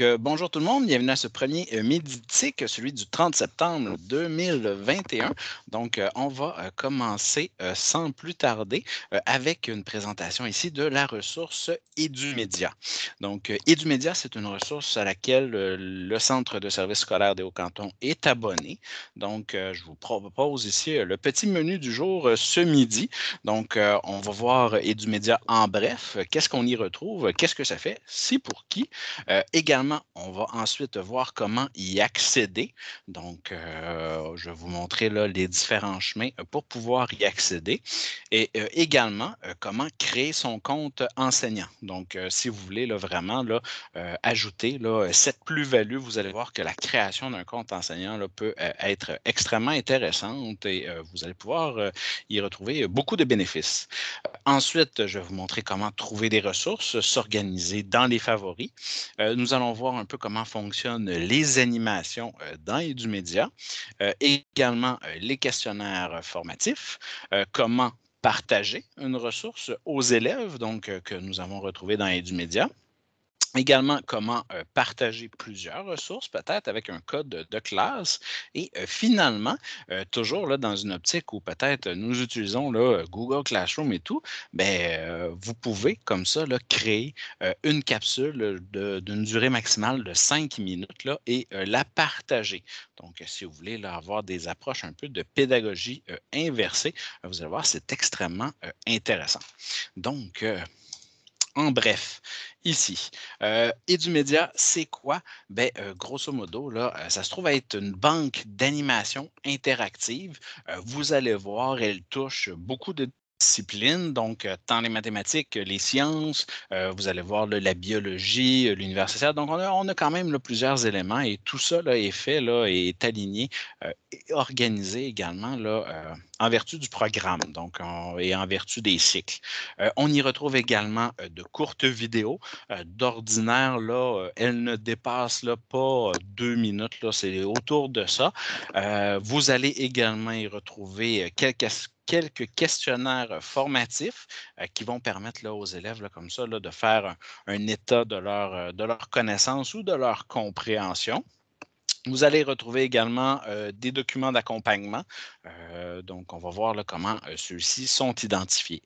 Euh, bonjour tout le monde, bienvenue à ce premier euh, méditique, celui du 30 septembre 2021. Donc, euh, on va commencer sans plus tarder avec une présentation ici de la ressource EduMédia. Donc, EduMédia, c'est une ressource à laquelle le Centre de services scolaires des Hauts-Cantons est abonné. Donc, je vous propose ici le petit menu du jour ce midi. Donc, on va voir EduMédia en bref. Qu'est-ce qu'on y retrouve? Qu'est-ce que ça fait? Si pour qui? également, on va ensuite voir comment y accéder. Donc, euh, je vais vous montrer les différents chemins euh, pour pouvoir y accéder. Et euh, également, comment créer son compte enseignant. Donc, si vous voulez vraiment ajouter cette plus-value, vous allez voir que la création d'un compte enseignant peut être extrêmement intéressante et vous allez pouvoir y retrouver beaucoup de bénéfices. ensuite, je vais vous montrer comment trouver des ressources, s'organiser dans les favoris nous allons un peu comment fonctionnent les animations euh, dans EduMedia, euh, également euh, les questionnaires formatifs, comment partager une ressource aux élèves, donc que nous avons retrouvé dans EduMedia. Également, comment partager plusieurs ressources, peut-être avec un code de, classe. Et finalement, toujours là, dans une optique où peut-être nous utilisons là, Google Classroom et tout, ben, vous pouvez comme ça là, créer une capsule d'une durée maximale de 5 minutes là, et la partager. Donc, si vous voulez là, avoir des approches un peu de pédagogie inversée, vous allez voir, c'est extrêmement intéressant. Donc, en bref, ici. Euh, EduMedia, c'est quoi? Ben, euh, grosso modo, là, euh, ça se trouve être une banque d'animation interactive. Vous allez voir, elle touche beaucoup de disciplines, donc tant les mathématiques que les sciences, vous allez voir la biologie, l'univers social. Donc, on a, on a quand même plusieurs éléments et tout ça là, est fait, là, est aligné et organisé également là, en vertu du programme donc et en vertu des cycles. on y retrouve également de courtes vidéos. D'ordinaire, elles ne dépassent pas deux minutes, c'est autour de ça. vous allez également y retrouver quelques quelques questionnaires formatifs euh, qui vont permettre aux élèves comme ça de faire un, état de leur, euh, de leur connaissance ou de leur compréhension. Vous allez retrouver également euh, des documents d'accompagnement. Euh, donc, on va voir là, comment euh, ceux-ci sont identifiés.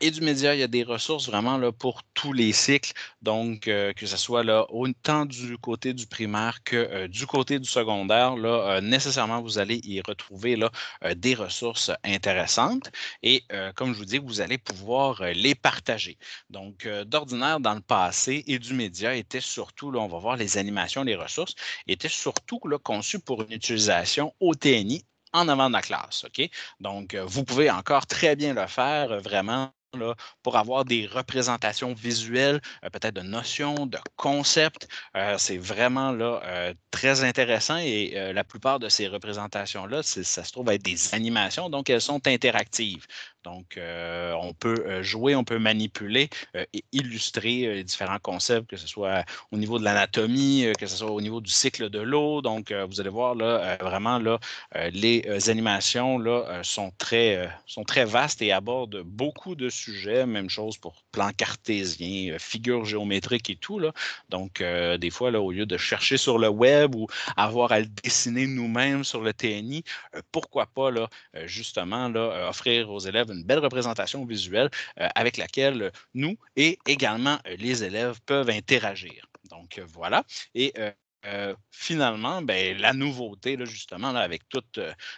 et du média, il y a des ressources vraiment là, pour tous les cycles. Donc, que ce soit là, autant du côté du primaire que du côté du secondaire, là, nécessairement, vous allez y retrouver là, des ressources intéressantes. Et comme je vous dis, vous allez pouvoir les partager. Donc, d'ordinaire, dans le passé, et du média était surtout, là, on va voir les animations, les ressources, étaient surtout conçu pour une utilisation au TNI en avant de la classe. Donc, euh, vous pouvez encore très bien le faire euh, vraiment pour avoir des représentations visuelles, euh, peut-être de notions, de concepts. c'est vraiment là, très intéressant et la plupart de ces représentations-là, ça se trouve être des animations, donc elles sont interactives. Donc, euh, on peut euh, jouer, on peut manipuler euh, et illustrer les différents concepts, que ce soit au niveau de l'anatomie, que ce soit au niveau du cycle de l'eau. Donc, vous allez voir là, vraiment là, les animations là, sont, très, sont très vastes et abordent beaucoup de sujets. Même chose pour plan cartésien, figures géométriques et tout. Là. Donc, des fois, là, au lieu de chercher sur le web ou avoir à le dessiner nous-mêmes sur le TNI, pourquoi pas là, justement là, offrir aux élèves une belle représentation visuelle euh, avec laquelle nous et également euh, les élèves peuvent interagir. Donc euh, voilà. Et finalement, ben, la nouveauté, là, justement, là, avec tout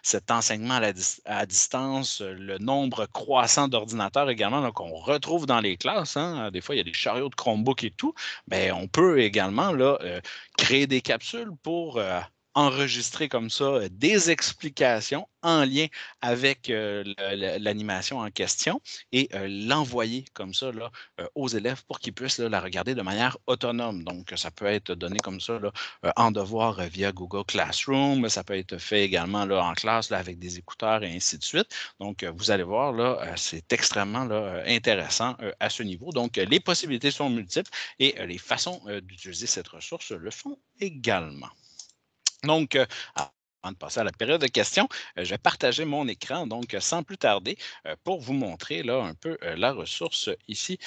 cet enseignement à, distance, le nombre croissant d'ordinateurs également qu'on retrouve dans les classes, hein, des fois il y a des chariots de Chromebook et tout, ben, on peut également là, créer des capsules pour enregistrer comme ça euh, des explications en lien avec euh, l'animation en question et euh, l'envoyer comme ça aux élèves pour qu'ils puissent la regarder de manière autonome. Donc, ça peut être donné comme ça en devoir via Google Classroom, ça peut être fait également en classe avec des écouteurs et ainsi de suite. Donc, vous allez voir, c'est extrêmement intéressant à ce niveau. Donc, les possibilités sont multiples et les façons d'utiliser cette ressource le font également. Donc, euh, de passer à la période de questions, je vais partager mon écran, donc sans plus tarder, pour vous montrer là un peu la ressource ici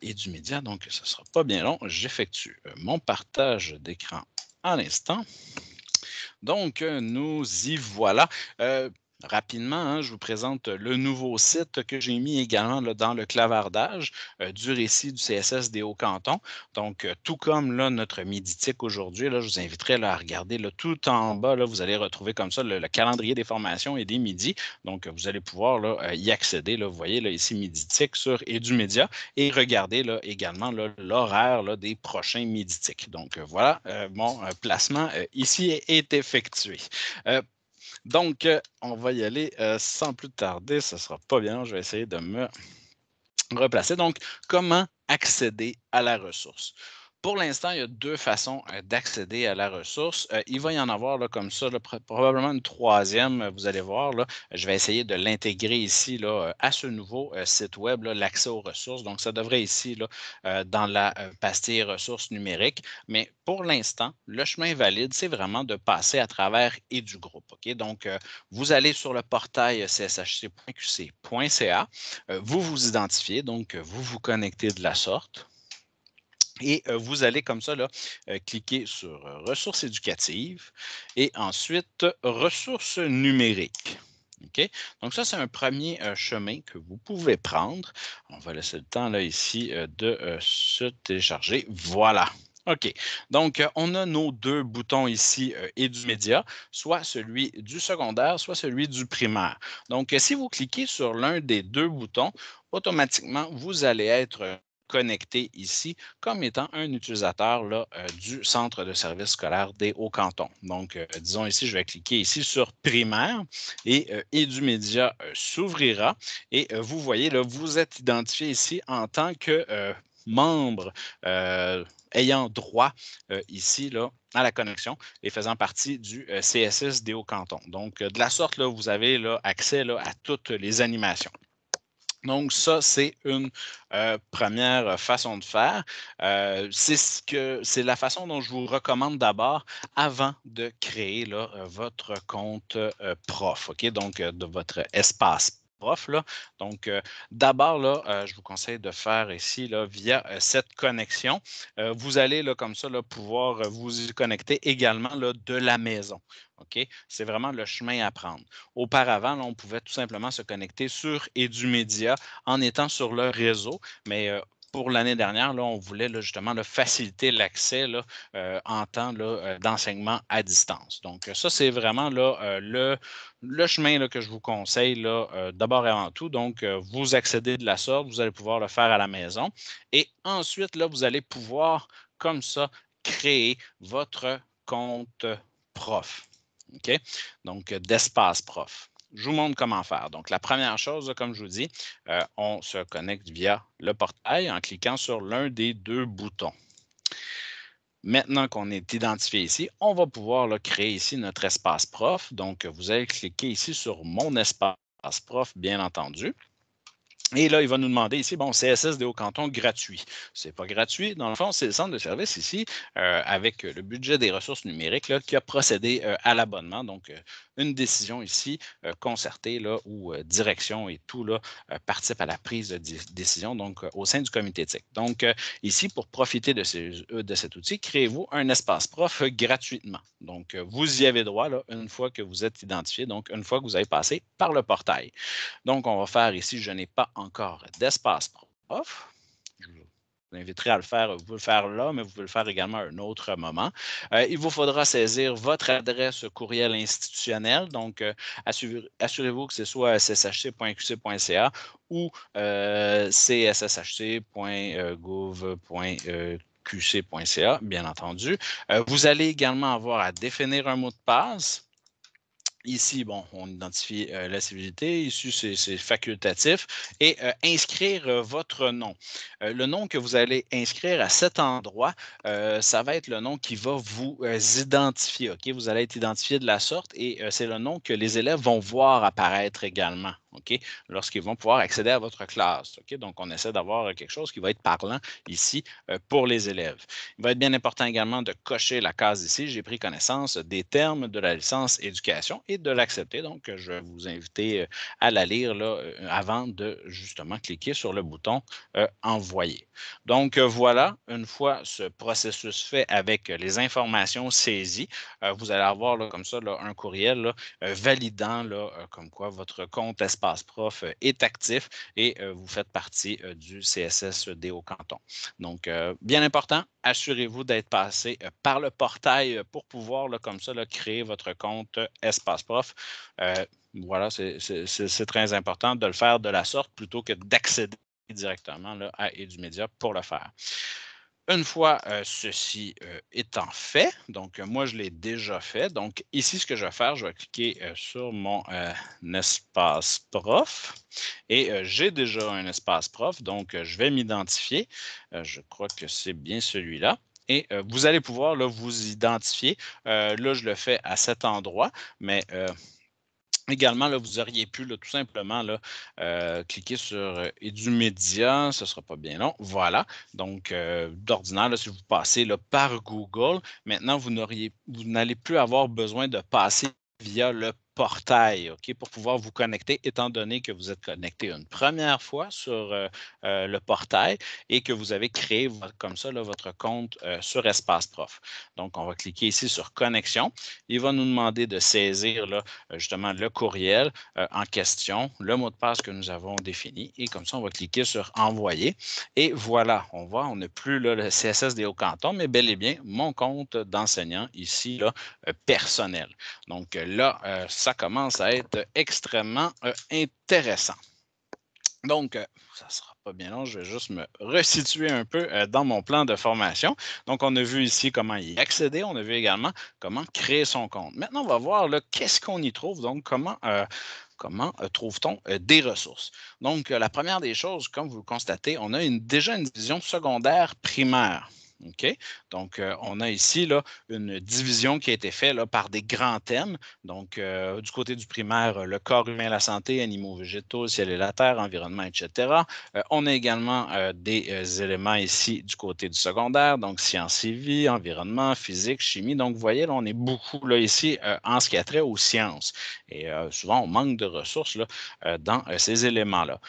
et du média. Donc, ce ne sera pas bien long. J'effectue mon partage d'écran à l'instant. Donc, nous y voilà. Rapidement, hein, je vous présente le nouveau site que j'ai mis également dans le clavardage euh, du récit du CSS des Hauts-Cantons. Donc, euh, tout comme notre Miditique aujourd'hui, je vous inviterai à regarder tout en bas, vous allez retrouver comme ça le, calendrier des formations et des midis. Donc, vous allez pouvoir euh, y accéder. vous voyez ici Miditique sur EduMedia et regarder également l'horaire des prochains Miditiques. Donc, voilà, mon placement ici est effectué. Donc, euh, on va y aller euh, sans plus tarder. Ce ne sera pas bien. Je vais essayer de me replacer. Donc, comment accéder à la ressource? Pour l'instant, il y a deux façons euh, d'accéder à la ressource. Euh, il va y en avoir comme ça, probablement une troisième, vous allez voir. Je vais essayer de l'intégrer ici à ce nouveau euh, site web, l'accès aux ressources. Donc, ça devrait ici, dans la pastille ressources numériques. Mais pour l'instant, le chemin valide, c'est vraiment de passer à travers et du groupe. Donc, vous allez sur le portail cshc.qc.ca, vous vous identifiez, donc vous vous connectez de la sorte. Et vous allez comme ça là, cliquer sur ressources éducatives et ensuite ressources numériques. Donc, ça, c'est un premier chemin que vous pouvez prendre. On va laisser le temps là ici de se télécharger. Voilà. OK. Donc, on a nos deux boutons ici et du média, soit celui du secondaire, soit celui du primaire. Donc, si vous cliquez sur l'un des deux boutons, automatiquement, vous allez être connecté ici comme étant un utilisateur là, euh, du centre de services scolaire des Hauts-Cantons. Donc, euh, disons ici, je vais cliquer ici sur primaire et euh, EduMedia s'ouvrira et vous voyez, là, vous êtes identifié ici en tant que membre ayant droit ici là, à la connexion et faisant partie du CSS des Hauts-Cantons. Donc, de la sorte, là, vous avez là, accès là, à toutes les animations. Donc, ça, c'est une euh, première façon de faire. Euh, c'est la façon dont je vous recommande d'abord avant de créer euh, votre compte prof, OK? Donc, de votre espace prof. Là. Donc, d'abord, là, je vous conseille de faire ici là, via cette connexion. vous allez là, comme ça là, pouvoir vous y connecter également là, de la maison. C'est vraiment le chemin à prendre. Auparavant, on pouvait tout simplement se connecter sur EduMedia en étant sur le réseau, mais euh, pour l'année dernière, on voulait justement faciliter l'accès euh, en temps euh, d'enseignement à distance. Donc, ça, c'est vraiment le, le, chemin que je vous conseille d'abord et avant tout. Donc, vous accédez de la sorte, vous allez pouvoir le faire à la maison. Et ensuite, là, vous allez pouvoir, comme ça, créer votre compte prof. Donc, d'espace prof. Je vous montre comment faire. Donc, la première chose, comme je vous dis, euh, on se connecte via le portail en cliquant sur l'un des deux boutons. Maintenant qu'on est identifié ici, on va pouvoir créer ici notre espace prof. Donc, vous allez cliquer ici sur Mon espace prof, bien entendu. Et là, il va nous demander ici, bon, CSS des Hauts-Cantons gratuit. Ce n'est pas gratuit. Dans le fond, c'est le centre de service ici, euh, avec le budget des ressources numériques, qui a procédé euh, à l'abonnement. Donc, euh, une décision ici concertée là, où direction et tout là, participe à la prise de décision donc, au sein du comité éthique. Donc, ici, pour profiter de, de cet outil, créez-vous un espace prof gratuitement. Donc, vous y avez droit là, une fois que vous êtes identifié, donc une fois que vous avez passé par le portail. Donc, on va faire ici, je n'ai pas encore d'espace prof. Je vous inviterai à le faire. Vous pouvez le faire là, mais vous pouvez le faire également à un autre moment. Euh, il vous faudra saisir votre adresse courriel institutionnelle. Donc, euh, assurez-vous que ce soit sshc.qc.ca ou euh, csshc.gouv.qc.ca, bien entendu. vous allez également avoir à définir un mot de passe. Ici, bon, on identifie euh, la civilité. Ici, c'est facultatif. Et euh, inscrire euh, votre nom. le nom que vous allez inscrire à cet endroit, ça va être le nom qui va vous identifier. Vous allez être identifié de la sorte et c'est le nom que les élèves vont voir apparaître également. Lorsqu'ils vont pouvoir accéder à votre classe. Donc, on essaie d'avoir quelque chose qui va être parlant ici euh, pour les élèves. Il va être bien important également de cocher la case ici. J'ai pris connaissance des termes de la licence éducation et de l'accepter. Donc, je vais vous inviter euh, à la lire là, euh, avant de justement cliquer sur le bouton Envoyer. Donc, voilà, une fois ce processus fait avec les informations saisies, vous allez avoir comme ça un courriel validant comme quoi votre compte Espace Prof est actif et vous faites partie du CSSD au canton. Donc, bien important, assurez-vous d'être passé par le portail pour pouvoir, comme ça, créer votre compte Espace Prof. voilà, c'est très important de le faire de la sorte plutôt que d'accéder directement à EduMedia pour le faire. Une fois euh, ceci euh, étant fait, donc euh, moi je l'ai déjà fait. Donc ici, ce que je vais faire, je vais cliquer sur mon espace prof et j'ai déjà un espace prof, donc je vais m'identifier. je crois que c'est bien celui-là. Et vous allez pouvoir vous identifier. là, je le fais à cet endroit, mais Également, là, vous auriez pu tout simplement là, euh, cliquer sur euh, EduMedia, ce ne sera pas bien long. Voilà. Donc, euh, d'ordinaire, si vous passez là, par Google, maintenant, vous n'allez plus avoir besoin de passer via le portail, OK, pour pouvoir vous connecter, étant donné que vous êtes connecté une première fois sur euh, euh, le portail et que vous avez créé comme ça votre compte euh, sur Espace Prof. Donc, on va cliquer ici sur Connexion. Il va nous demander de saisir là, justement le courriel en question, le mot de passe que nous avons défini. Et comme ça, on va cliquer sur Envoyer. Et voilà, on voit, on n'a plus là, le CSS des Hauts-Cantons, mais bel et bien mon compte d'enseignant ici, là, personnel. Donc là, ça commence à être extrêmement euh, intéressant. Donc, euh, ça ne sera pas bien long, je vais juste me resituer un peu euh, dans mon plan de formation. Donc, on a vu ici comment y accéder, on a vu également comment créer son compte. Maintenant, on va voir qu'est-ce qu'on y trouve, donc comment trouve-t-on des ressources? Donc, la première des choses, comme vous le constatez, on a déjà une division secondaire primaire. OK? Donc, euh, on a ici là, une division qui a été faite là, par des grands thèmes. Donc, euh, du côté du primaire, le corps humain, la santé, animaux végétaux, ciel et la terre, environnement, etc. Euh, on a également des éléments ici du côté du secondaire, donc sciences et vie, environnement, physique, chimie. Donc, vous voyez, là, on est beaucoup là, ici en ce qui a trait aux sciences. Et souvent, on manque de ressources là, dans ces éléments-là.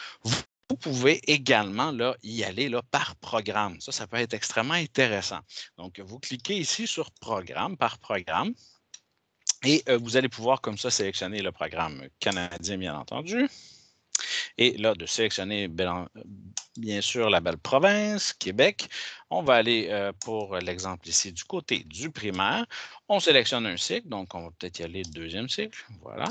Pouvez également là, y aller là, par programme. Ça, ça peut être extrêmement intéressant. Donc, vous cliquez ici sur Programme par programme et euh, vous allez pouvoir comme ça sélectionner le programme canadien, bien entendu. Et là, de sélectionner bien sûr la belle province, Québec. On va aller euh, pour l'exemple ici du côté du primaire. On sélectionne un cycle, donc on va peut-être y aller deuxième cycle. Voilà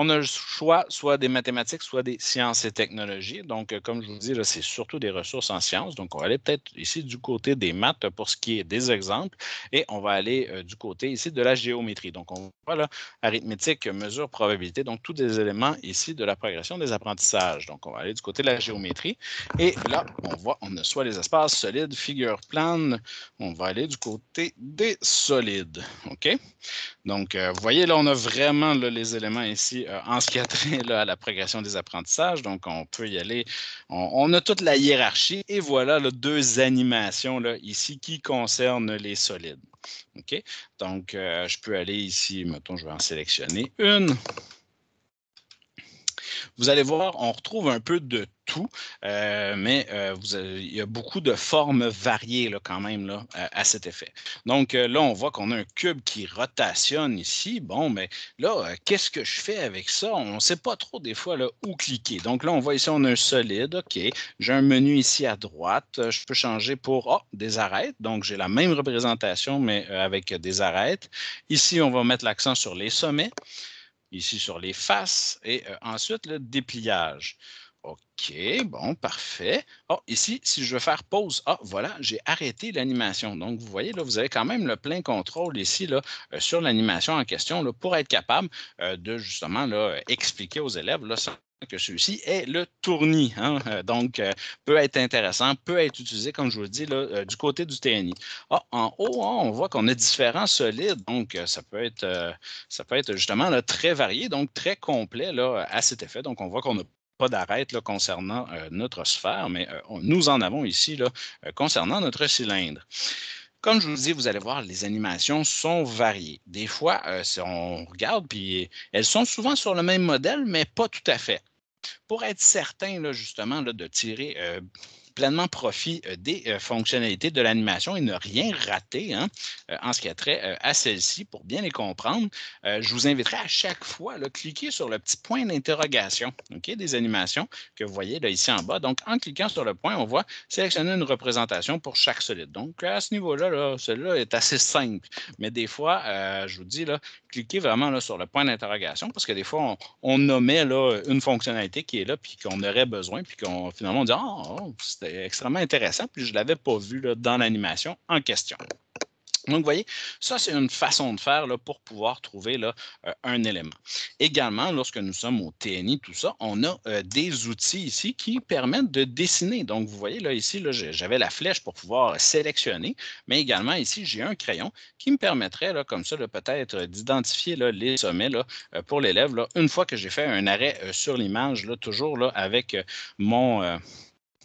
on a le choix soit des mathématiques, soit des sciences et technologies. Donc, euh, comme je vous dis, c'est surtout des ressources en sciences. Donc, on va aller peut-être ici du côté des maths pour ce qui est des exemples et on va aller euh, du côté ici de la géométrie. Donc, on voit là, arithmétique, mesure, probabilité. Donc, tous des éléments ici de la progression des apprentissages. Donc, on va aller du côté de la géométrie. Et là, on voit, on a soit les espaces solides, figure plane. On va aller du côté des solides. OK? Donc, euh, vous voyez, là, on a vraiment les éléments ici euh, en ce qui a trait à la progression des apprentissages. Donc, on peut y aller. On, a toute la hiérarchie et voilà deux animations ici qui concernent les solides. OK? Donc, euh, je peux aller ici, mettons, je vais en sélectionner une. Vous allez voir, on retrouve un peu de tout, euh, mais euh, il y a beaucoup de formes variées là, quand même à, cet effet. Donc euh, là, on voit qu'on a un cube qui rotationne ici. Bon, mais là, qu'est-ce que je fais avec ça? On ne sait pas trop des fois là, où cliquer. Donc là, on voit ici, on a un solide. OK. J'ai un menu ici à droite. Je peux changer pour oh, des arêtes. Donc j'ai la même représentation, mais avec des arêtes. Ici, on va mettre l'accent sur les sommets ici sur les faces et ensuite le dépliage. OK, bon, parfait. Oh, ici, si je veux faire pause, ah, voilà, j'ai arrêté l'animation. Donc, vous voyez, là, vous avez quand même le plein contrôle ici là, sur l'animation en question pour être capable de justement là, expliquer aux élèves là, que celui-ci est le tournis. Hein. Donc, peut être intéressant, peut être utilisé, comme je vous le dis, là, du côté du TNI. Ah, en haut, hein, on voit qu'on a différents solides. Donc, ça peut être, ça peut être justement là, très varié, donc très complet là, à cet effet. Donc, on voit qu'on n'a pas d'arête concernant notre sphère, mais nous en avons ici concernant notre cylindre. Comme je vous dis, vous allez voir, les animations sont variées. Des fois, si on regarde, puis elles sont souvent sur le même modèle, mais pas tout à fait. Pour être certain, justement, de tirer pleinement profit euh, des euh, fonctionnalités de l'animation et ne rien rater hein, euh, en ce qui a trait à celle-ci pour bien les comprendre. je vous inviterai à chaque fois à cliquer sur le petit point d'interrogation des animations que vous voyez là, ici en bas. Donc, en cliquant sur le point, on voit sélectionner une représentation pour chaque solide. Donc, à ce niveau-là, -là, celui-là est assez simple. Mais des fois, je vous dis, là, cliquez vraiment là, sur le point d'interrogation parce que des fois, on, nommait là, une fonctionnalité qui est là puis qu'on aurait besoin, puis qu'on finalement on dit Ah, oh, extrêmement intéressant, puis je ne l'avais pas vu là, dans l'animation en question. Donc, vous voyez, ça, c'est une façon de faire là, pour pouvoir trouver là, euh, un élément. Également, lorsque nous sommes au TNI, tout ça, on a euh, des outils ici qui permettent de dessiner. Donc, vous voyez, là, ici, j'avais la flèche pour pouvoir sélectionner, mais également, ici, j'ai un crayon qui me permettrait, là, comme ça, peut-être d'identifier les sommets là, euh, pour l'élève une fois que j'ai fait un arrêt sur l'image, toujours là, avec mon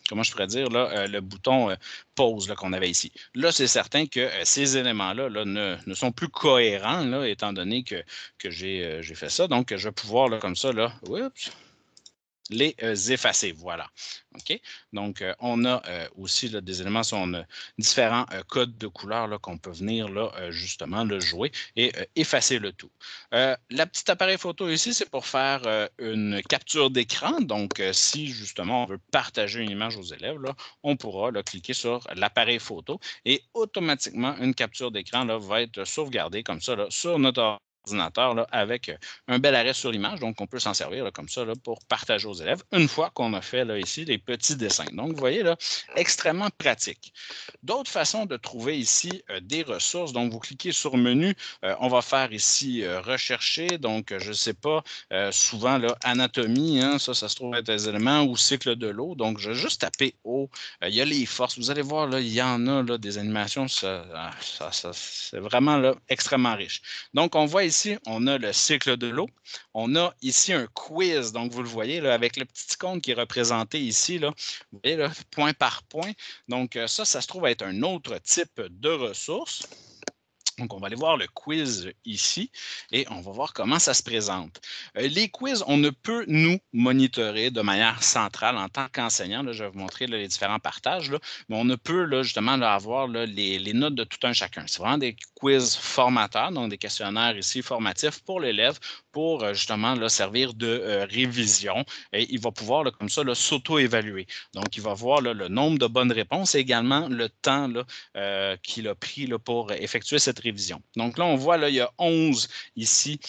comment je pourrais dire, euh, le bouton euh, pause qu'on avait ici. Là, c'est certain que euh, ces éléments-là ne, sont plus cohérents, étant donné que, que j'ai fait ça. Donc, je vais pouvoir, là, comme ça, là, oups, les euh, effacer. Voilà. OK? Donc, euh, on a euh, aussi des éléments, sur différents codes de couleurs qu'on peut venir justement le jouer et effacer le tout. la petite appareil photo ici, c'est pour faire une capture d'écran. Donc, si justement on veut partager une image aux élèves, on pourra cliquer sur l'appareil photo et automatiquement, une capture d'écran va être sauvegardée comme ça sur notre ordinateur avec euh, un bel arrêt sur l'image. Donc, on peut s'en servir comme ça pour partager aux élèves une fois qu'on a fait là, ici les petits dessins. Donc, vous voyez, là, extrêmement pratique. D'autres façons de trouver ici euh, des ressources. Donc, vous cliquez sur Menu. Euh, on va faire ici Rechercher. Donc, je ne sais pas, souvent, là, Anatomie, hein, ça, ça se trouve être des éléments ou Cycle de l'eau. Donc, je vais juste taper eau. il y a les forces. Vous allez voir, là, il y en a là, des animations. Ça, ça, c'est vraiment là, extrêmement riche. Donc, on voit ici ici, on a le cycle de l'eau. On a ici un quiz, donc vous le voyez avec le petit icône qui est représenté ici, là, vous voyez, point par point. Donc euh, ça, ça se trouve être un autre type de ressource. Donc, on va aller voir le quiz ici et on va voir comment ça se présente. Euh, les quiz, on ne peut nous monitorer de manière centrale en tant qu'enseignant. Je vais vous montrer les différents partages, mais on ne peut là, justement avoir les, notes de tout un chacun. C'est vraiment des quiz formateurs, donc des questionnaires ici formatifs pour l'élève pour euh, justement servir de euh, révision il va pouvoir comme ça s'auto-évaluer. Donc, il va voir le nombre de bonnes réponses et également le temps euh, qu'il a pris pour effectuer cette Donc là, on voit, là, il y a 11 ici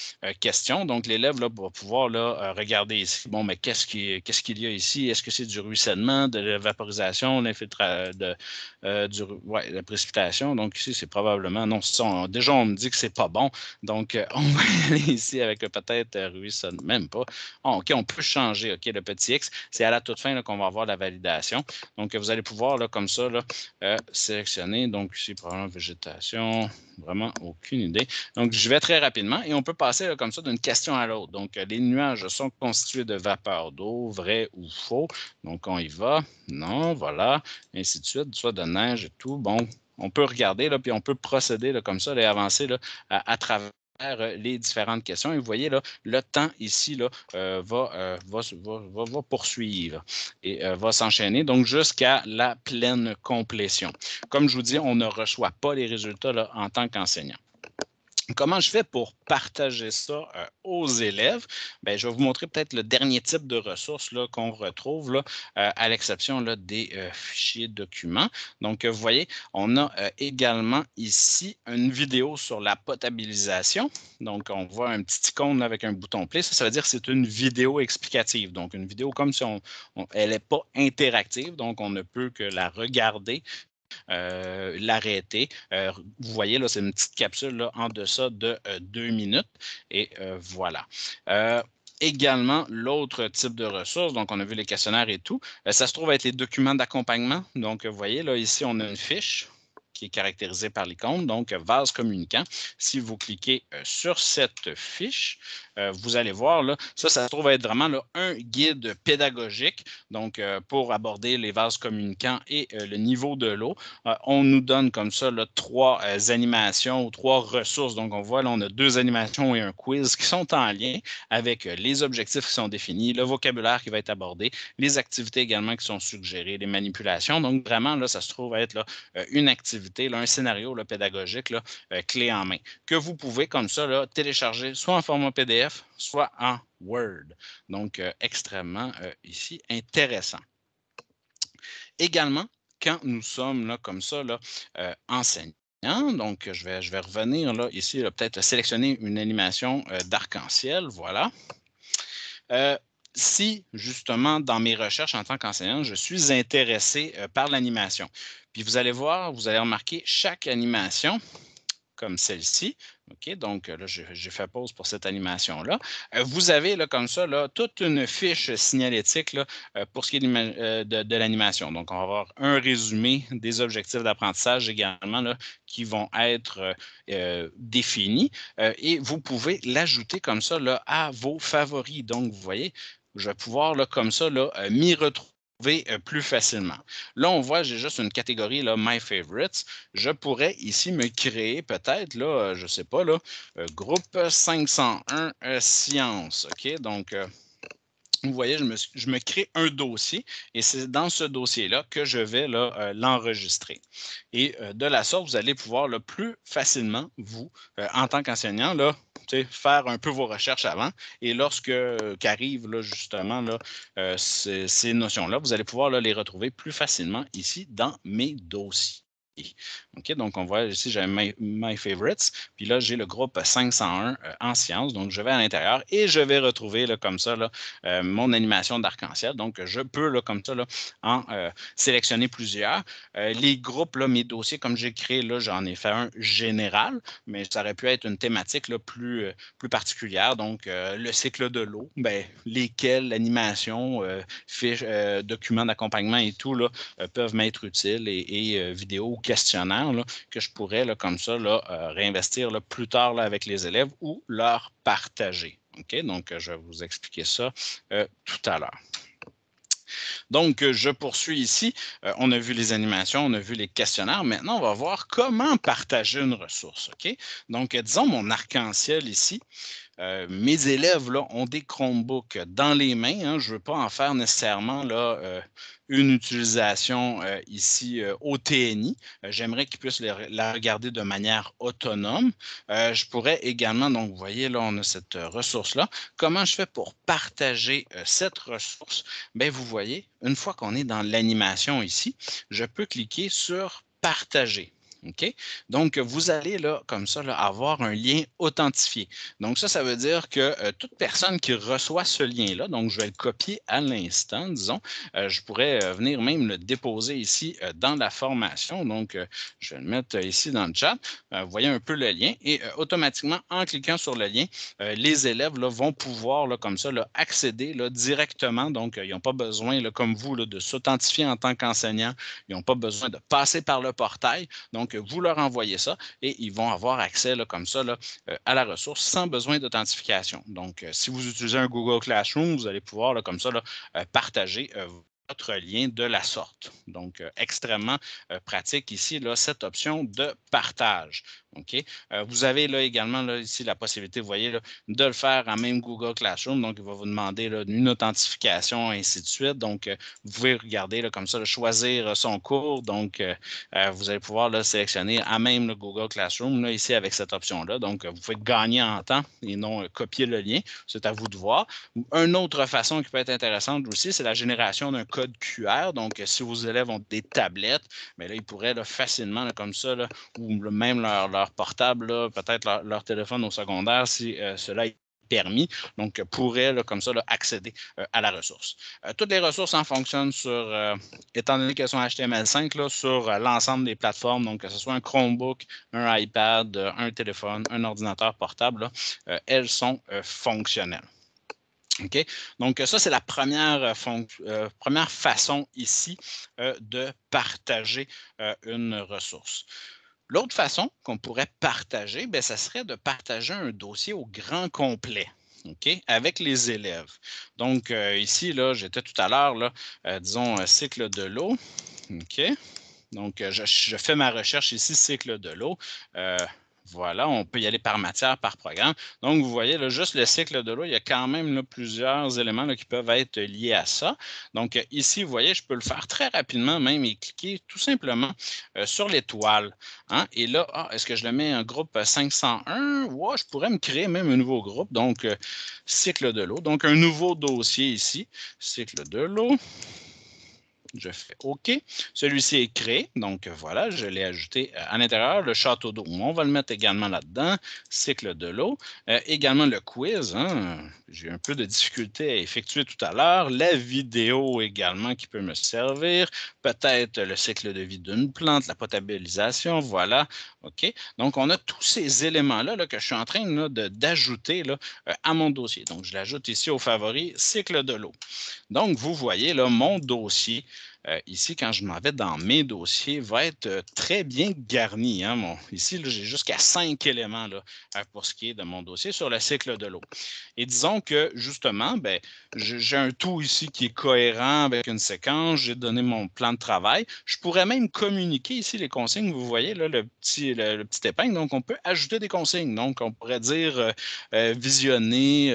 questions. Donc, l'élève va pouvoir là, regarder ici. Bon, mais qu'est-ce qu'il y a ici? Est-ce que c'est du ruissellement, de la vaporisation, de, la précipitation? Donc, ici, c'est probablement non. déjà, on me dit que c'est pas bon. Donc, on va aller ici avec peut-être euh, ruissonne même pas. Ah, OK, on peut changer. OK, le petit X, c'est à la toute fin qu'on va avoir la validation. Donc, vous allez pouvoir, là, comme ça, là, euh, sélectionner. Donc, ici, probablement végétation. Vraiment aucune idée. Donc, je vais très rapidement et on peut passer comme ça d'une question à l'autre. Donc, euh, les nuages sont constitués de vapeur d'eau, vrai ou faux. Donc, on y va. Non, voilà. ainsi de suite, soit de neige et tout. Bon, on peut regarder, là, puis on peut procéder là, comme ça et avancer à travers les différentes questions. Et vous voyez, là, le temps ici là, euh, euh, va, va, va, poursuivre et va s'enchaîner, donc jusqu'à la pleine complétion. Comme je vous dis, on ne reçoit pas les résultats là, en tant qu'enseignant. Comment je fais pour partager ça euh, aux élèves? Bien, je vais vous montrer peut-être le dernier type de ressources qu'on retrouve, euh, à l'exception des euh, fichiers documents. Donc, vous voyez, on a également ici une vidéo sur la potabilisation. Donc, on voit un petit icône avec un bouton play. Ça, ça veut dire que c'est une vidéo explicative. Donc, une vidéo comme si on, elle n'est pas interactive, donc on ne peut que la regarder euh, l'arrêter. Euh, vous voyez, là, c'est une petite capsule en deçà de euh, deux minutes. Et voilà. également l'autre type de ressources. Donc, on a vu les questionnaires et tout. ça se trouve être les documents d'accompagnement. Donc, vous voyez, là, ici, on a une fiche qui est caractérisé par l'icône, donc vase communicant. Si vous cliquez sur cette fiche, euh, vous allez voir, là, ça, ça se trouve être vraiment là, un guide pédagogique, donc euh, pour aborder les vases communicants et le niveau de l'eau. on nous donne comme ça là, trois animations ou trois ressources. Donc, on voit là, on a deux animations et un quiz qui sont en lien avec les objectifs qui sont définis, le vocabulaire qui va être abordé, les activités également qui sont suggérées, les manipulations. Donc, vraiment, là, ça se trouve être là, une activité un scénario pédagogique euh, clé en main, que vous pouvez comme ça télécharger soit en format PDF, soit en Word. Donc, euh, extrêmement euh, ici intéressant. Également, quand nous sommes là, comme ça, là, enseignants, donc je vais, je vais revenir là, ici, peut-être sélectionner une animation d'arc-en-ciel, voilà si justement dans mes recherches en tant qu'enseignant, je suis intéressé par l'animation. Puis vous allez voir, vous allez remarquer chaque animation, comme celle-ci. OK, donc là, j'ai fait pause pour cette animation-là. Euh, vous avez là, comme ça là, toute une fiche signalétique là, euh, pour ce qui est euh, de, l'animation. Donc, on va avoir un résumé des objectifs d'apprentissage également là, qui vont être définis. et vous pouvez l'ajouter comme ça là, à vos favoris. Donc, vous voyez, je vais pouvoir là, comme ça m'y retrouver euh, plus facilement. Là, on voit, j'ai juste une catégorie, là, My Favorites. Je pourrais ici me créer peut-être, là, euh, je ne sais pas, là, euh, groupe 501 Sciences. OK? Donc, vous voyez, je me, crée un dossier et c'est dans ce dossier-là que je vais l'enregistrer. et de la sorte, vous allez pouvoir le plus facilement, vous, en tant qu'enseignant, faire un peu vos recherches avant. Et lorsque euh, qu'arrivent justement euh, ces, notions-là, vous allez pouvoir les retrouver plus facilement ici dans mes dossiers. OK, donc on voit ici, j'ai my, Favorites, puis là, j'ai le groupe 501 euh, en sciences. Donc, je vais à l'intérieur et je vais retrouver comme ça là, euh, mon animation d'arc-en-ciel. Donc, je peux là, comme ça là, en euh, sélectionner plusieurs. les groupes, là, mes dossiers, comme j'ai créé, là, j'en ai fait un général, mais ça aurait pu être une thématique là, plus, plus particulière. Donc, le cycle de l'eau, ben, lesquels l'animation, fiches, documents d'accompagnement et tout là, peuvent m'être utiles et vidéos questionnaire que je pourrais, comme ça, euh, réinvestir plus tard avec les élèves ou leur partager. Donc, euh, je vais vous expliquer ça euh, tout à l'heure. Donc, je poursuis ici. on a vu les animations, on a vu les questionnaires. Maintenant, on va voir comment partager une ressource. Donc, disons mon arc-en-ciel ici. Mes élèves là, ont des Chromebooks dans les mains. Hein. je ne veux pas en faire nécessairement là, une utilisation euh, ici euh, au TNI. Euh, j'aimerais qu'ils puissent la regarder de manière autonome. je pourrais également, donc vous voyez là, on a cette ressource-là. Comment je fais pour partager cette ressource? Bien, vous voyez, une fois qu'on est dans l'animation ici, je peux cliquer sur Partager. OK? Donc, vous allez comme ça, avoir un lien authentifié. Donc, ça, ça veut dire que euh, toute personne qui reçoit ce lien-là, donc je vais le copier à l'instant, disons, euh, je pourrais euh, venir même le déposer ici dans la formation. Donc, je vais le mettre ici dans le chat. vous voyez un peu le lien et automatiquement, en cliquant sur le lien, les élèves là, vont pouvoir, là, comme ça, accéder directement. Donc, ils n'ont pas besoin, comme vous, de s'authentifier en tant qu'enseignant. Ils n'ont pas besoin de passer par le portail. Donc, vous leur envoyez ça et ils vont avoir accès comme ça euh, à la ressource sans besoin d'authentification. Donc, euh, si vous utilisez un Google Classroom, vous allez pouvoir comme ça euh, partager votre lien de la sorte. Donc, extrêmement pratique ici, là, cette option de partage. Euh, vous avez là également ici la possibilité, vous voyez, de le faire en même Google Classroom. Donc, il va vous demander une authentification, ainsi de suite. Donc, euh, vous pouvez regarder comme ça, choisir son cours. Donc, euh, vous allez pouvoir là, sélectionner à même le Google Classroom, ici, avec cette option-là. Donc, vous pouvez gagner en temps et non copier le lien. C'est à vous de voir. Une autre façon qui peut être intéressante aussi, c'est la génération d'un code QR. Donc, si vos élèves ont des tablettes, mais là, ils pourraient facilement, comme ça, ou même leur portable, peut-être leur, téléphone au secondaire, si euh, cela est permis, donc pourraient comme ça accéder euh, à la ressource. Euh, toutes les ressources en fonctionnent sur, étant donné qu'elles sont HTML5, sur l'ensemble des plateformes, donc que ce soit un Chromebook, un iPad, un téléphone, un ordinateur portable, elles sont fonctionnelles. Donc, ça, c'est la première, première façon ici de partager une ressource. L'autre façon qu'on pourrait partager, bien, ça serait de partager un dossier au grand complet. Avec les élèves. Donc, ici, là, j'étais tout à l'heure, disons, cycle de l'eau. OK? Donc, je, fais ma recherche ici, cycle de l'eau. Voilà, on peut y aller par matière, par programme. Donc, vous voyez, là, juste le cycle de l'eau, il y a quand même plusieurs éléments qui peuvent être liés à ça. Donc, ici, vous voyez, je peux le faire très rapidement même et cliquer tout simplement euh, sur l'étoile. Hein. Et là, ah, est-ce que je le mets en groupe 501? Ouais, je pourrais me créer même un nouveau groupe. Donc, euh, cycle de l'eau. Donc, un nouveau dossier ici, cycle de l'eau. Je fais OK. Celui-ci est créé. Donc voilà, je l'ai ajouté euh, à l'intérieur. Le château d'eau, on va le mettre également là-dedans. Cycle de l'eau. Euh, également le quiz. Hein. J'ai un peu de difficulté à effectuer tout à l'heure. La vidéo également qui peut me servir. Peut-être le cycle de vie d'une plante, la potabilisation. Voilà. OK. Donc, on a tous ces éléments-là que je suis en train d'ajouter euh, à mon dossier. Donc, je l'ajoute ici au favori, cycle de l'eau. Donc, vous voyez là, mon dossier euh, ici, quand je m'en vais dans mes dossiers, va être euh, très bien garni. Hein, ici, j'ai jusqu'à cinq éléments là, pour ce qui est de mon dossier sur le cycle de l'eau. Et disons que, justement, ben, j'ai un tout ici qui est cohérent avec une séquence, j'ai donné mon plan de travail. Je pourrais même communiquer ici les consignes. Vous voyez le, petit, le, petit épingle. Donc, on peut ajouter des consignes. Donc, on pourrait dire euh, visionner,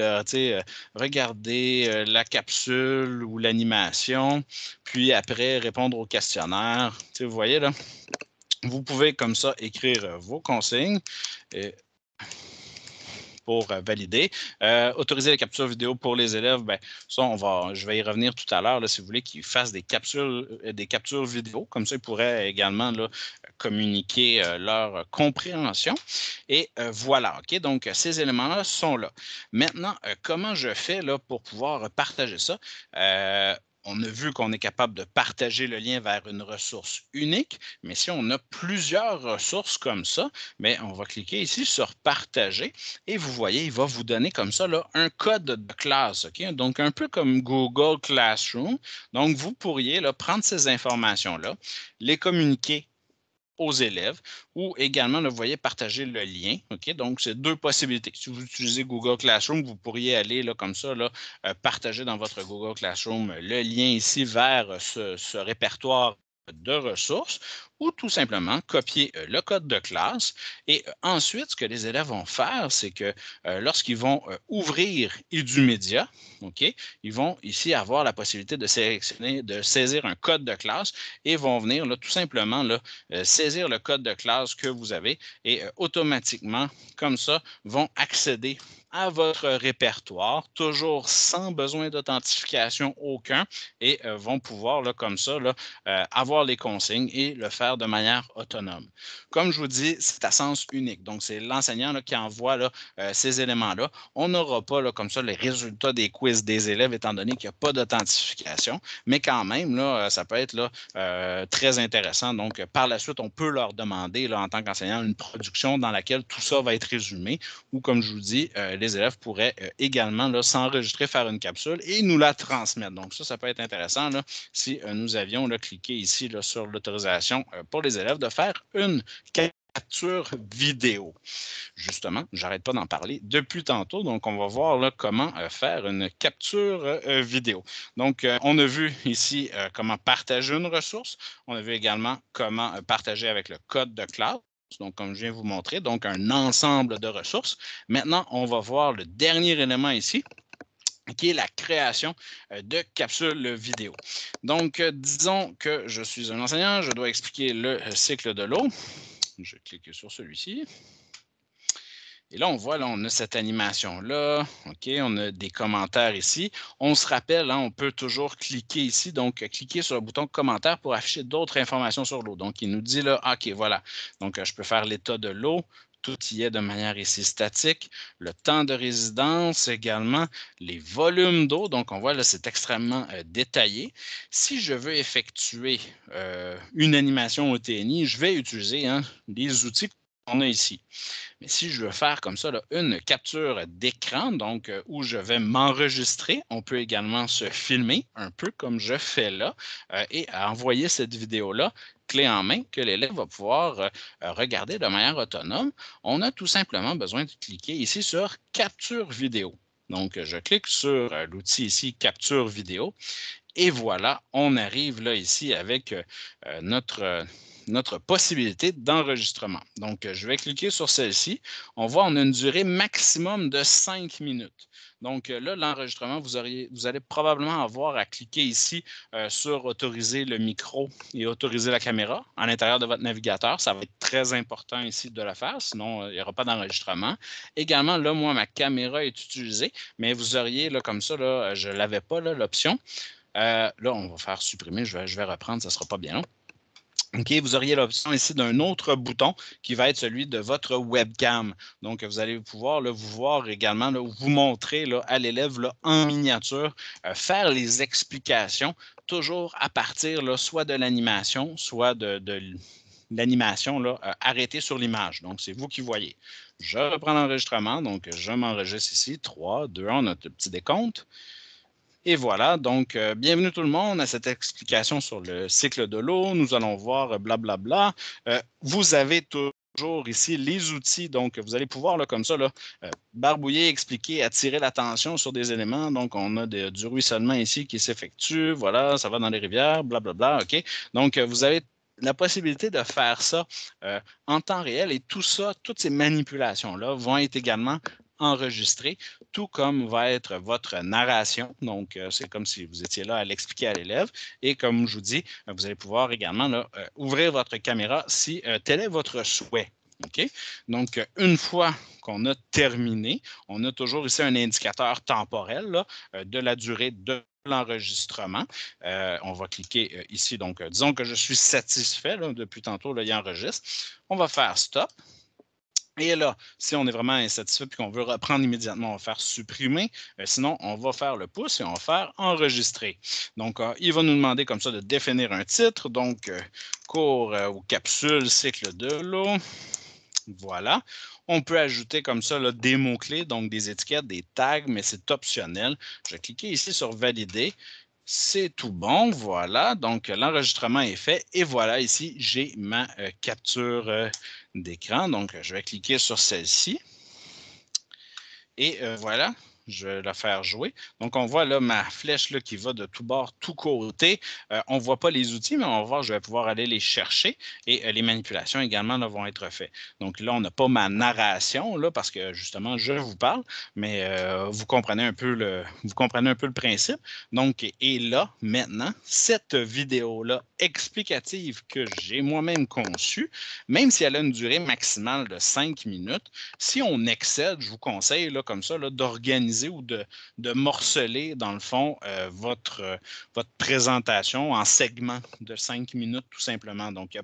regarder la capsule ou l'animation. Puis après, répondre au questionnaire. vous voyez là, vous pouvez comme ça écrire euh, vos consignes. pour euh, valider. Euh, autoriser la capture vidéo pour les élèves, ben, ça, on va, je vais y revenir tout à l'heure, si vous voulez qu'ils fassent des captures, des captures vidéo. Comme ça, ils pourraient également là, communiquer leur compréhension. Et voilà, OK? Donc, ces éléments-là sont là. Maintenant, comment je fais là, pour pouvoir partager ça? On a vu qu'on est capable de partager le lien vers une ressource unique, mais si on a plusieurs ressources comme ça, mais on va cliquer ici sur Partager et vous voyez, il va vous donner comme ça un code de classe. Donc, un peu comme Google Classroom. Donc, vous pourriez prendre ces informations-là, les communiquer aux élèves ou également, vous voyez, partager le lien. Donc, c'est deux possibilités. Si vous utilisez Google Classroom, vous pourriez aller là, comme ça, là, euh, partager dans votre Google Classroom le lien ici vers ce répertoire de ressources ou tout simplement copier euh, le code de classe. Et euh, ensuite, ce que les élèves vont faire, c'est que euh, lorsqu'ils vont ouvrir EduMedia, OK, ils vont ici avoir la possibilité de sélectionner, de saisir un code de classe et vont venir là, tout simplement là, saisir le code de classe que vous avez et automatiquement, comme ça, vont accéder à votre répertoire, toujours sans besoin d'authentification aucun, et vont pouvoir, là, comme ça, là, avoir les consignes et le faire de manière autonome. Comme je vous dis, c'est à sens unique. Donc, c'est l'enseignant qui envoie euh, ces éléments-là. On n'aura pas comme ça les résultats des quiz des élèves, étant donné qu'il n'y a pas d'authentification. Mais quand même, euh, ça peut être euh, très intéressant. Donc, par la suite, on peut leur demander, en tant qu'enseignant, une production dans laquelle tout ça va être résumé. Ou, comme je vous dis, les élèves pourraient également s'enregistrer, faire une capsule et nous la transmettre. Donc, ça, ça peut être intéressant si nous avions cliqué ici sur l'autorisation pour les élèves de faire une capture vidéo. Justement, j'arrête pas d'en parler depuis tantôt, donc on va voir là, comment euh, faire une capture euh, vidéo. Donc, euh, on a vu ici comment partager une ressource. On a vu également comment partager avec le code de classe. Donc, comme je viens de vous montrer, donc un ensemble de ressources. Maintenant, on va voir le dernier élément ici, qui est la création euh, de capsules vidéo. Donc, euh, disons que je suis un enseignant, je dois expliquer le euh, cycle de l'eau. Je clique sur celui-ci. Et là, on voit, là, on a cette animation-là. OK, on a des commentaires ici. On se rappelle, hein, on peut toujours cliquer ici. Donc, cliquer sur le bouton commentaire pour afficher d'autres informations sur l'eau. Donc, il nous dit là, OK, voilà. Donc, je peux faire l'état de l'eau, tout y est de manière ici statique. Le temps de résidence également, les volumes d'eau. Donc, on voit là, c'est extrêmement euh, détaillé. Si je veux effectuer euh, une animation au TNI, je vais utiliser hein, les outils a ici. Mais si je veux faire comme ça une capture d'écran, donc euh, où je vais m'enregistrer, on peut également se filmer, un peu comme je fais là, euh, et envoyer cette vidéo-là clé en main que l'élève va pouvoir euh, regarder de manière autonome. On a tout simplement besoin de cliquer ici sur Capture vidéo. Donc, je clique sur l'outil ici Capture vidéo et voilà, on arrive là ici avec notre, notre possibilité d'enregistrement. Donc, je vais cliquer sur celle-ci. On voit on a une durée maximum de 5 minutes. Donc là, l'enregistrement, vous, vous allez probablement avoir à cliquer ici euh, sur autoriser le micro et autoriser la caméra à l'intérieur de votre navigateur. Ça va être très important ici de le faire, sinon euh, il n'y aura pas d'enregistrement. Également, là, moi, ma caméra est utilisée, mais vous auriez, là, comme ça, là, je ne l'avais pas, l'option. Euh, là, on va faire supprimer, je vais, je vais reprendre, ça ne sera pas bien long. Vous auriez l'option ici d'un autre bouton qui va être celui de votre webcam. Donc, vous allez pouvoir vous voir également, vous montrer à l'élève en miniature, euh, faire les explications, toujours à partir soit de l'animation, soit de, l'animation euh, arrêtée sur l'image. Donc, c'est vous qui voyez. Je reprends l'enregistrement. Donc, je m'enregistre ici. 3, 2, 1, notre petit décompte. Et voilà, donc euh, bienvenue tout le monde à cette explication sur le cycle de l'eau. Nous allons voir blablabla. Bla, bla. Euh, vous avez toujours ici les outils, donc vous allez pouvoir là, comme ça là, euh, barbouiller, expliquer, attirer l'attention sur des éléments. Donc on a du ruissellement ici qui s'effectue, voilà, ça va dans les rivières, blablabla, bla, OK? Donc vous avez la possibilité de faire ça en temps réel et tout ça, toutes ces manipulations-là vont être également enregistré, tout comme va être votre narration. Donc, euh, c'est comme si vous étiez là à l'expliquer à l'élève. Et comme je vous dis, euh, vous allez pouvoir également euh, ouvrir votre caméra si tel est votre souhait. Donc, une fois qu'on a terminé, on a toujours ici un indicateur temporel de la durée de l'enregistrement. on va cliquer ici. Donc, disons que je suis satisfait depuis tantôt, là, il enregistre. On va faire stop. Et là, si on est vraiment insatisfait et qu'on veut reprendre immédiatement, on va faire supprimer. Euh, sinon, on va faire le pouce et on va faire enregistrer. Donc, euh, il va nous demander comme ça de définir un titre. Donc, euh, cours ou capsule cycle de l'eau. Voilà. On peut ajouter comme ça des mots-clés, donc des étiquettes, des tags, mais c'est optionnel. Je vais cliquer ici sur Valider. C'est tout bon, voilà. Donc, l'enregistrement est fait. Et voilà, ici, j'ai ma capture d'écran. Donc, je vais cliquer sur celle-ci. Et euh, voilà, je vais la faire jouer. Donc, on voit là ma flèche là, qui va de tout bord, tout côté. Euh, on ne voit pas les outils, mais on va voir, je vais pouvoir aller les chercher et euh, les manipulations également vont être faites. Donc là, on n'a pas ma narration là, parce que justement, je vous parle, mais euh, vous, comprenez un peu le, vous comprenez un peu le principe. Donc, et là, maintenant, cette vidéo-là explicative que j'ai moi-même conçue, même si elle a une durée maximale de 5 minutes, si on excède, je vous conseille là, comme ça d'organiser ou de, morceler, dans le fond, euh, votre, votre présentation en segments de cinq minutes, tout simplement. Donc, il y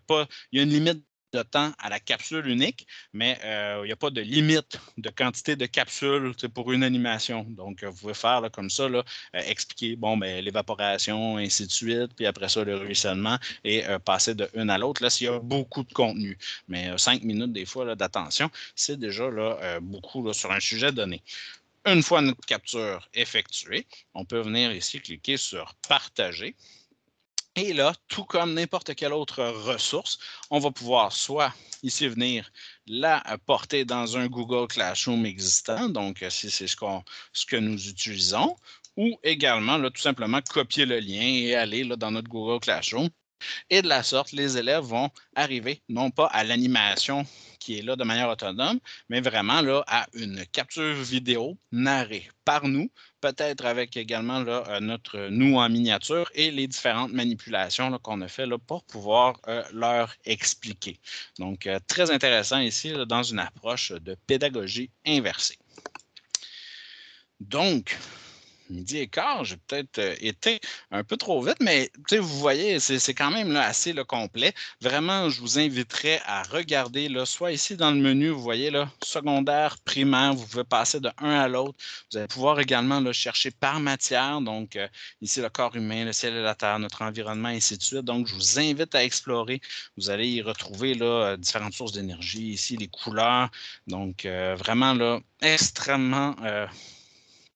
il y a une limite de temps à la capsule unique, mais euh, il n'y a pas de limite de quantité de capsules pour une animation. Donc, vous pouvez faire comme ça, expliquer bon, ben, l'évaporation, ainsi de suite, puis après ça, le ruissellement, et passer de une à l'autre. Là, s'il y a beaucoup de contenu, mais cinq minutes des fois d'attention, c'est déjà là, beaucoup sur un sujet donné. Une fois notre capture effectuée, on peut venir ici cliquer sur Partager. Et là, tout comme n'importe quelle autre ressource, on va pouvoir soit ici venir la porter dans un Google Classroom existant, donc si c'est ce, que nous utilisons, ou également tout simplement copier le lien et aller là, dans notre Google Classroom. Et de la sorte, les élèves vont arriver non pas à l'animation qui est là de manière autonome, mais vraiment là, à une capture vidéo narrée par nous, peut-être avec également là, euh, notre nous en miniature et les différentes manipulations qu'on a fait là, pour pouvoir euh, leur expliquer. Donc, euh, très intéressant ici dans une approche de pédagogie inversée. Donc, midi et quart. J'ai peut-être été un peu trop vite, mais vous voyez, c'est quand même assez le complet. Vraiment, je vous inviterai à regarder, soit ici dans le menu, vous voyez, secondaire, primaire, vous pouvez passer de un à l'autre. Vous allez pouvoir également chercher par matière, donc ici le corps humain, le ciel et la terre, notre environnement, et ainsi de suite. Donc, je vous invite à explorer. Vous allez y retrouver là, différentes sources d'énergie, ici les couleurs. Donc, vraiment, extrêmement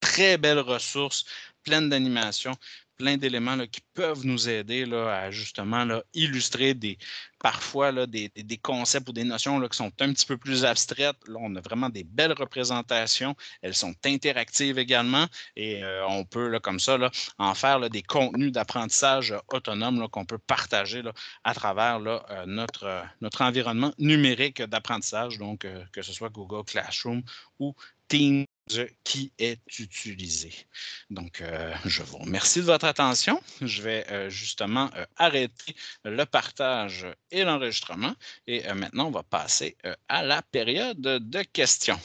très belles ressources, pleines d'animations, plein d'éléments qui peuvent nous aider là, à justement illustrer des, parfois là, des, des, concepts ou des notions là, qui sont un petit peu plus abstraites. Là, on a vraiment des belles représentations. Elles sont interactives également et euh, on peut, comme ça, en faire des contenus d'apprentissage autonomes qu'on peut partager à travers euh, notre, euh, notre environnement numérique d'apprentissage, donc que ce soit Google Classroom ou Teams qui est utilisé. Donc, euh, je vous remercie de votre attention. Je vais euh, justement euh, arrêter le partage et l'enregistrement. Et maintenant, on va passer à la période de questions.